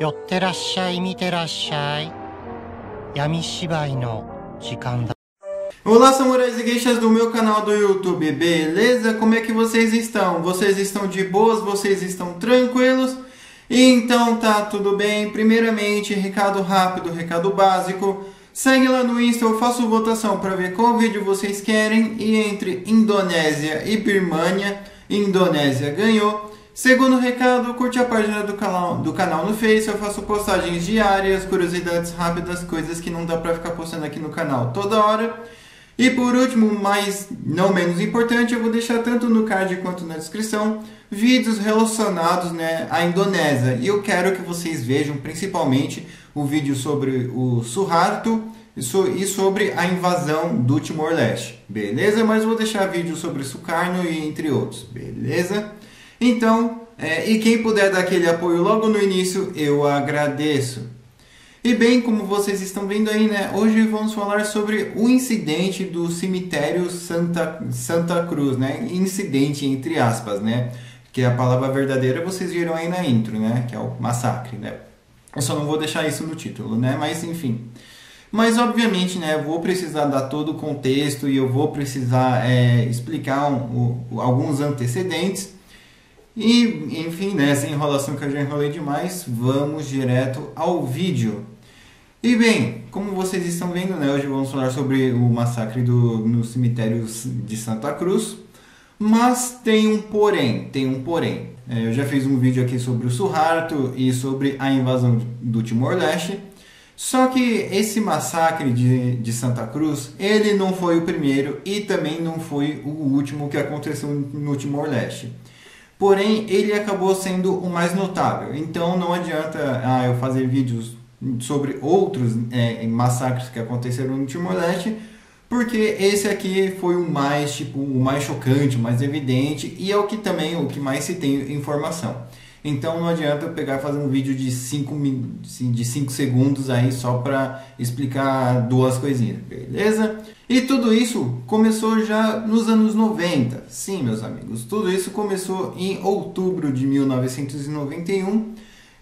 寄ってらっしゃい見てらっしゃい闇芝居の時間だ Olá, samurais e geishas do meu canal do YouTube, beleza? Como é que vocês estão? Vocês estão de boas? Vocês estão tranquilos? Então tá tudo bem. Primeiramente, recado rápido, recado básico. Segue lá no Insta, eu faço votação para ver qual vídeo vocês querem e entre Indonésia e Birmania, Indonésia ganhou. Segundo recado, curte a página do canal, do canal no Face, eu faço postagens diárias, curiosidades rápidas, coisas que não dá pra ficar postando aqui no canal toda hora. E por último, mas não menos importante, eu vou deixar tanto no card quanto na descrição vídeos relacionados né, à Indonésia. E eu quero que vocês vejam principalmente o vídeo sobre o Suharto e sobre a invasão do Timor-Leste, beleza? Mas vou deixar vídeo sobre Sukarno e entre outros, beleza? Então, é, e quem puder dar aquele apoio logo no início, eu agradeço. E bem, como vocês estão vendo aí, né? Hoje vamos falar sobre o incidente do cemitério Santa, Santa Cruz, né? Incidente entre aspas, né? Que a palavra verdadeira vocês viram aí na intro, né? Que é o massacre, né? Eu só não vou deixar isso no título, né? Mas enfim. Mas obviamente, né? Eu vou precisar dar todo o contexto e eu vou precisar é, explicar um, alguns antecedentes e, enfim, né, sem enrolação que eu já enrolei demais, vamos direto ao vídeo. E bem, como vocês estão vendo, né, hoje vamos falar sobre o massacre do, no cemitério de Santa Cruz. Mas tem um porém, tem um porém. É, eu já fiz um vídeo aqui sobre o Suharto e sobre a invasão do Timor-Leste. Só que esse massacre de, de Santa Cruz, ele não foi o primeiro e também não foi o último que aconteceu no Timor-Leste porém ele acabou sendo o mais notável. Então não adianta ah, eu fazer vídeos sobre outros é, massacres que aconteceram no Timor-Leste, porque esse aqui foi o mais tipo o mais chocante, o mais evidente e é o que também o que mais se tem informação. Então não adianta eu pegar e fazer um vídeo de 5 de cinco segundos aí só para explicar duas coisinhas, beleza? E tudo isso começou já nos anos 90. Sim, meus amigos, tudo isso começou em outubro de 1991,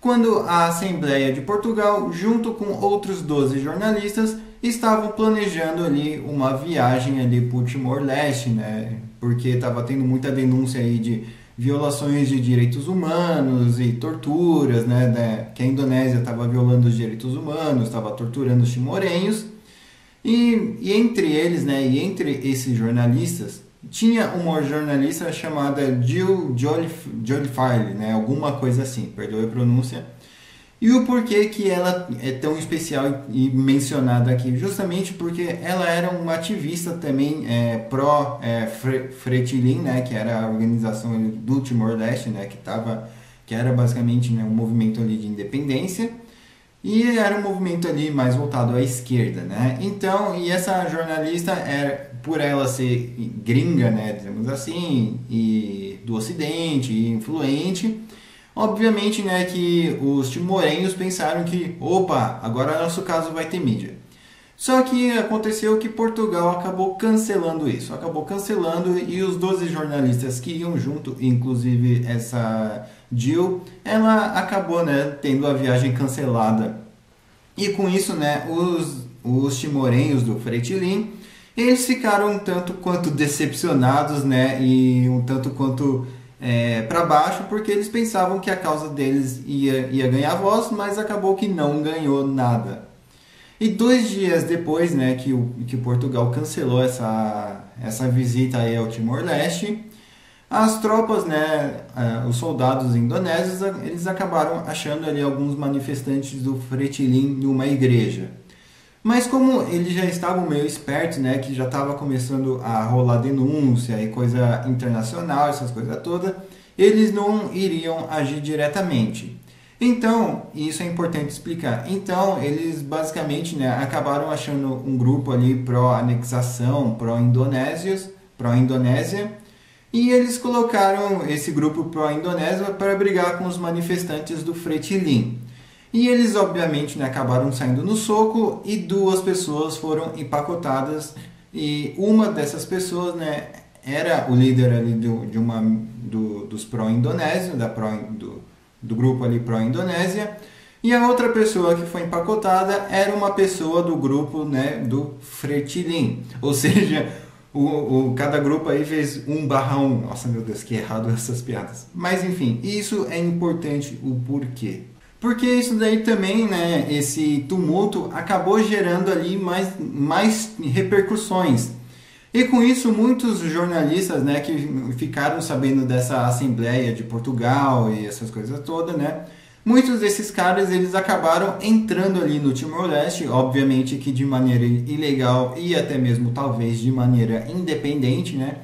quando a Assembleia de Portugal, junto com outros 12 jornalistas, estavam planejando ali uma viagem ali para o Timor-Leste, né? Porque estava tendo muita denúncia aí de violações de direitos humanos e torturas, né, né que a Indonésia estava violando os direitos humanos, estava torturando os timorenhos. E, e, entre eles, né, e entre esses jornalistas, tinha uma jornalista chamada Jill Jolifile, né, alguma coisa assim, perdoe a pronúncia, e o porquê que ela é tão especial e mencionada aqui? Justamente porque ela era uma ativista também é, pró é, Fretilin, né, que era a organização do Timor-Leste, né, que que era basicamente né, um movimento ali de independência e era um movimento ali mais voltado à esquerda, né? Então, e essa jornalista era por ela ser gringa, né, dizemos assim, e do Ocidente, e influente, Obviamente, né, que os timorenhos pensaram que, opa, agora nosso caso vai ter mídia. Só que aconteceu que Portugal acabou cancelando isso, acabou cancelando e os 12 jornalistas que iam junto, inclusive essa Jill, ela acabou, né, tendo a viagem cancelada. E com isso, né, os, os timorenhos do Fretilin, eles ficaram um tanto quanto decepcionados, né, e um tanto quanto é, para baixo porque eles pensavam que a causa deles ia, ia ganhar voz, mas acabou que não ganhou nada. E dois dias depois né, que, o, que Portugal cancelou essa, essa visita aí ao Timor-Leste, as tropas, né, é, os soldados indonésios, eles acabaram achando ali alguns manifestantes do Fretilin numa igreja. Mas como eles já estavam meio espertos, né, que já estava começando a rolar denúncia e coisa internacional, essas coisas todas, eles não iriam agir diretamente. Então, isso é importante explicar. Então, eles basicamente né, acabaram achando um grupo ali pró-anexação, pró-indonésios, pró-indonésia, e eles colocaram esse grupo pró-indonésia para brigar com os manifestantes do Fretilin. E eles, obviamente, né, acabaram saindo no soco e duas pessoas foram empacotadas. E uma dessas pessoas né, era o líder ali do, de uma, do, dos pró-indonésios, do, do grupo ali pró-indonésia. E a outra pessoa que foi empacotada era uma pessoa do grupo né, do Fretilin. Ou seja, o, o, cada grupo aí fez um barra um. Nossa, meu Deus, que errado essas piadas. Mas enfim, isso é importante o porquê. Porque isso daí também, né, esse tumulto acabou gerando ali mais, mais repercussões. E com isso, muitos jornalistas né, que ficaram sabendo dessa Assembleia de Portugal e essas coisas todas, né, Muitos desses caras eles acabaram entrando ali no Timor-Leste, obviamente que de maneira ilegal e até mesmo talvez de maneira independente, né?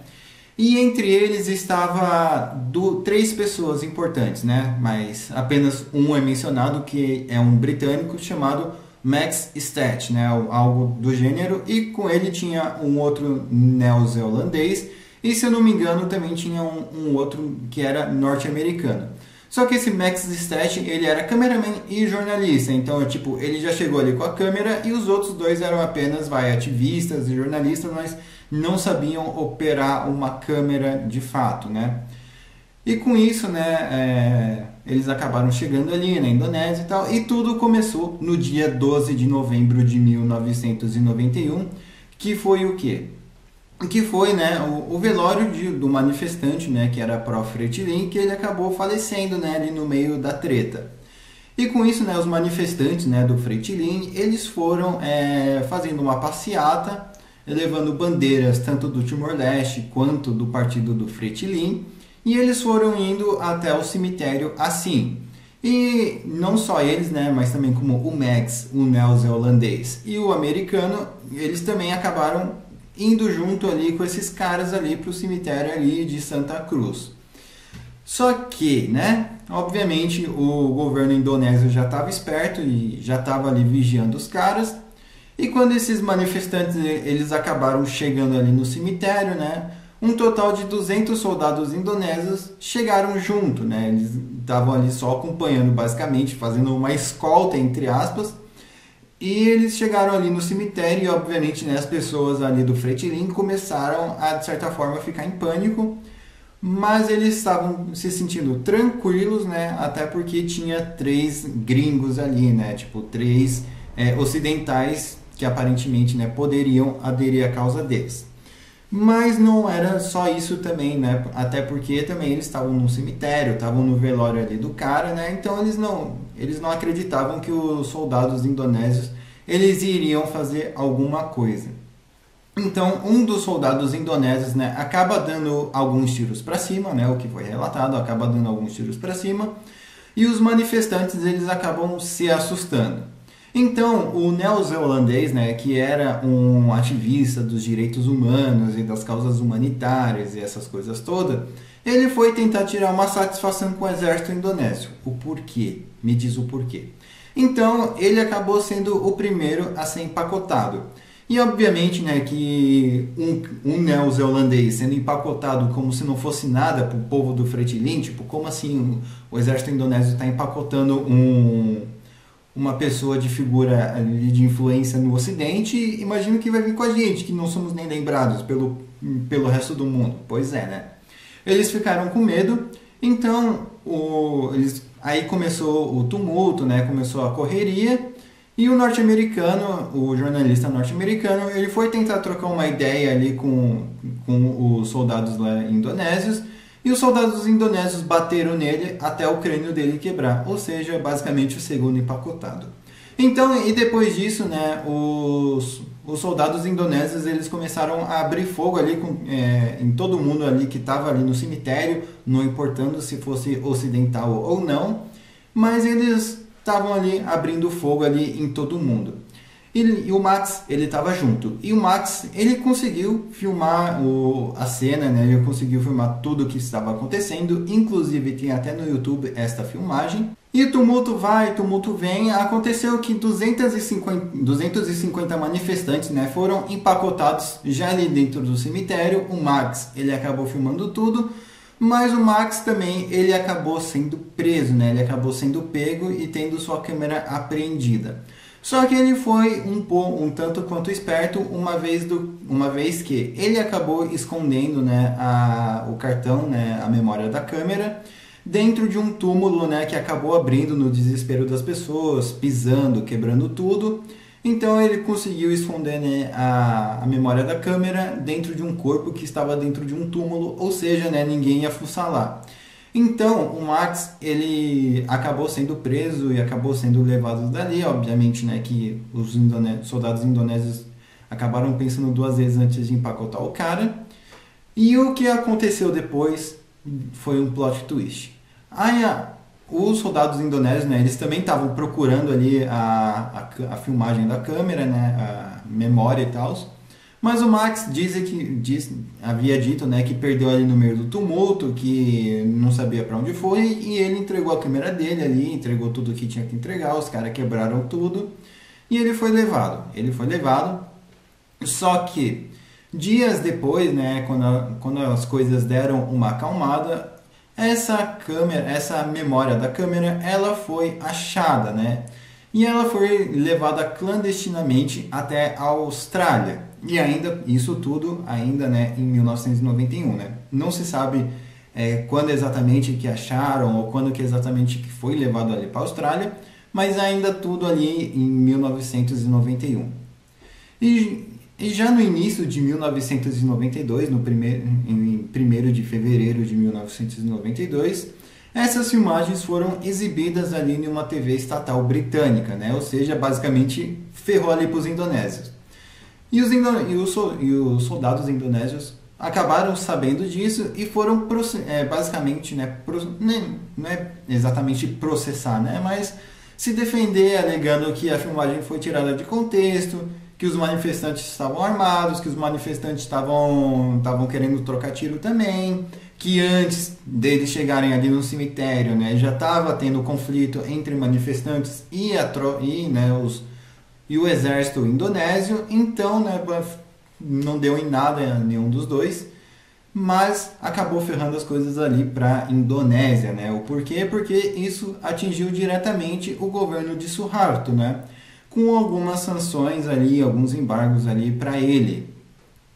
E entre eles estava do, três pessoas importantes, né? Mas apenas um é mencionado que é um britânico chamado Max Stat, né? Algo do gênero. E com ele tinha um outro neozelandês e se eu não me engano também tinha um, um outro que era norte-americano. Só que esse Max Stat, ele era cameraman e jornalista, então tipo, ele já chegou ali com a câmera e os outros dois eram apenas vai, ativistas e jornalistas, mas não sabiam operar uma câmera de fato, né? E com isso, né, é, eles acabaram chegando ali na Indonésia e tal, e tudo começou no dia 12 de novembro de 1991, que foi o quê? que foi né, o, o velório de, do manifestante, né, que era Pro Fretilin, que ele acabou falecendo né, ali no meio da treta. E com isso, né, os manifestantes né, do Fretilin, eles foram é, fazendo uma passeata, levando bandeiras tanto do Timor-Leste quanto do partido do Fretilin, e eles foram indo até o cemitério assim. E não só eles, né, mas também como o Max, o neozelandês e o americano, eles também acabaram indo junto ali com esses caras ali para o cemitério ali de Santa Cruz. Só que, né, obviamente o governo indonésio já estava esperto e já estava ali vigiando os caras. E quando esses manifestantes eles acabaram chegando ali no cemitério, né, um total de 200 soldados indonésios chegaram junto, né? Eles estavam ali só acompanhando basicamente, fazendo uma escolta entre aspas e eles chegaram ali no cemitério e, obviamente, né, as pessoas ali do Fretilin começaram a, de certa forma, ficar em pânico, mas eles estavam se sentindo tranquilos, né, até porque tinha três gringos ali, né, tipo, três é, ocidentais que aparentemente né, poderiam aderir à causa deles. Mas não era só isso também, né? Até porque também eles estavam no cemitério, estavam no velório ali do cara, né? Então eles não, eles não acreditavam que os soldados indonésios eles iriam fazer alguma coisa. Então, um dos soldados indonésios, né, acaba dando alguns tiros para cima, né, o que foi relatado, acaba dando alguns tiros para cima, e os manifestantes eles acabam se assustando. Então, o neozelandês, né, que era um ativista dos direitos humanos e das causas humanitárias e essas coisas todas, ele foi tentar tirar uma satisfação com o exército indonésio. O porquê? Me diz o porquê. Então, ele acabou sendo o primeiro a ser empacotado. E obviamente né, que um, um neozelandês sendo empacotado como se não fosse nada para o povo do Fretilin, tipo, como assim o exército indonésio está empacotando um, uma pessoa de figura de influência no Ocidente, imagino que vai vir com a gente, que não somos nem lembrados pelo, pelo resto do mundo. Pois é, né? Eles ficaram com medo, então o, eles, aí começou o tumulto, né? Começou a correria, e o norte-americano, o jornalista norte-americano, ele foi tentar trocar uma ideia ali com, com os soldados lá indonésios, e os soldados indonésios bateram nele até o crânio dele quebrar, ou seja, basicamente o segundo empacotado. Então, e depois disso, né, os, os soldados indonésios eles começaram a abrir fogo ali com, é, em todo mundo ali que estava ali no cemitério, não importando se fosse ocidental ou não, mas eles estavam ali abrindo fogo ali em todo mundo. E, e, o Max, ele estava junto. E o Max, ele conseguiu filmar o, a cena, né? Ele conseguiu filmar tudo o que estava acontecendo. Inclusive, tem até no YouTube esta filmagem. E o tumulto vai, tumulto vem. Aconteceu que 250, 250 manifestantes né, foram empacotados já ali dentro do cemitério. O Max, ele acabou filmando tudo. Mas o Max também, ele acabou sendo preso, né? Ele acabou sendo pego e tendo sua câmera apreendida. Só que ele foi um, um tanto quanto esperto, uma vez, do, uma vez que ele acabou escondendo né, a, o cartão, né, a memória da câmera, dentro de um túmulo, né, que acabou abrindo no desespero das pessoas, pisando, quebrando tudo. Então ele conseguiu esconder né, a, a memória da câmera dentro de um corpo que estava dentro de um túmulo, ou seja, né, ninguém ia fuçar lá. Então o Max ele acabou sendo preso e acabou sendo levado dali, obviamente, né, que os soldados indonésios acabaram pensando duas vezes antes de empacotar o cara. E o que aconteceu depois foi um plot twist. Aí, os soldados indonésios, né, eles também estavam procurando ali a, a, a, filmagem da câmera, né, a memória e tal. Mas o Max diz que diz, havia dito, né, que perdeu ali no meio do tumulto, que não sabia para onde foi e ele entregou a câmera dele ali, entregou tudo que tinha que entregar. Os caras quebraram tudo e ele foi levado. Ele foi levado. Só que dias depois, né, quando, a, quando as coisas deram uma acalmada, essa câmera, essa memória da câmera, ela foi achada, né? E ela foi levada clandestinamente até a Austrália. E ainda, isso tudo ainda né, em 1991, né? Não se sabe é, quando exatamente que acharam ou quando que exatamente que foi levado ali para a Austrália, mas ainda tudo ali em 1991. E e já no início de 1992, no primeiro, em 1 de fevereiro de 1992, essas filmagens foram exibidas ali em uma TV estatal britânica, né? ou seja, basicamente ferrou ali para os indonésios. E os, e, os, e os, soldados indonésios acabaram sabendo disso e foram é, basicamente, né, nem, não é exatamente processar, né, mas se defender alegando que a filmagem foi tirada de contexto, que os manifestantes estavam armados, que os manifestantes estavam, estavam querendo trocar tiro também, que antes deles chegarem ali no cemitério, né, já estava tendo conflito entre manifestantes e, a, e, né, os, e o exército indonésio, então né, não deu em nada nenhum dos dois, mas acabou ferrando as coisas ali para a Indonésia, né? O porquê? Porque isso atingiu diretamente o governo de Suharto, né? com algumas sanções ali, alguns embargos ali para ele.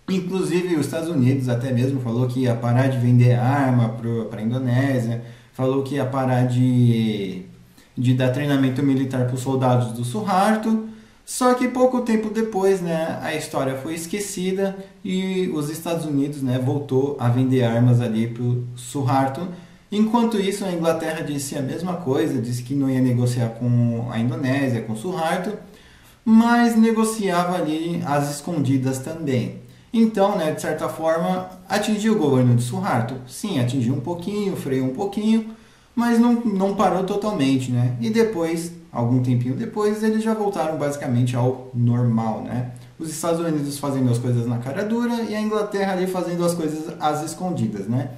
Inclusive os Estados Unidos até mesmo falou que ia parar de vender arma para a Indonésia, falou que ia parar de, de dar treinamento militar para os soldados do Suharto. Só que pouco tempo depois, né, a história foi esquecida e os Estados Unidos, né, voltou a vender armas ali para o Suharto. Enquanto isso, a Inglaterra disse a mesma coisa, disse que não ia negociar com a Indonésia, com o Suharto, mas negociava ali as escondidas também. Então, né, de certa forma, atingiu o governo de Suharto. Sim, atingiu um pouquinho, freou um pouquinho, mas não, não parou totalmente, né? E depois, algum tempinho depois, eles já voltaram basicamente ao normal, né? Os Estados Unidos fazendo as coisas na cara dura e a Inglaterra ali fazendo as coisas às escondidas, né?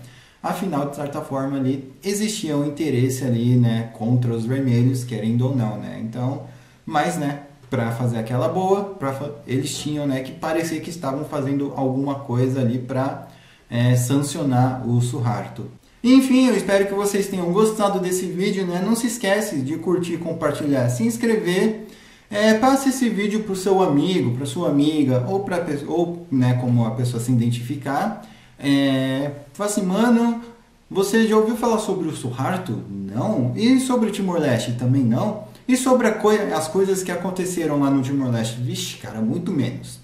Afinal, de certa forma, ali existia um interesse ali, né, contra os vermelhos, querendo ou não, né? Então, mas, né, para fazer aquela boa, pra, eles tinham né, que parecer que estavam fazendo alguma coisa ali para é, sancionar o Suharto. Enfim, eu espero que vocês tenham gostado desse vídeo. Né? Não se esquece de curtir, compartilhar, se inscrever. É, passe esse vídeo para o seu amigo, para sua amiga, ou, pra, ou né, como a pessoa se identificar. É, fala assim, mano, você já ouviu falar sobre o Suharto? Não. E sobre o Timor-Leste? Também não. E sobre as coisas que aconteceram lá no Timor-Leste? Vixe, cara, muito menos.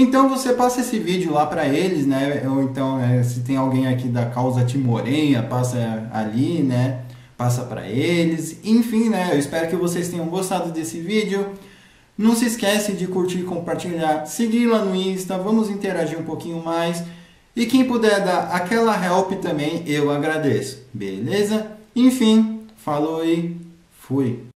Então você passa esse vídeo lá para eles, né? Ou então, é, se tem alguém aqui da causa timorenha, passa ali, né? Passa para eles. Enfim, né? Eu espero que vocês tenham gostado desse vídeo. Não se esquece de curtir, compartilhar, seguir lá no Insta, vamos interagir um pouquinho mais. E quem puder dar aquela help também, eu agradeço. Beleza? Enfim, falou e fui.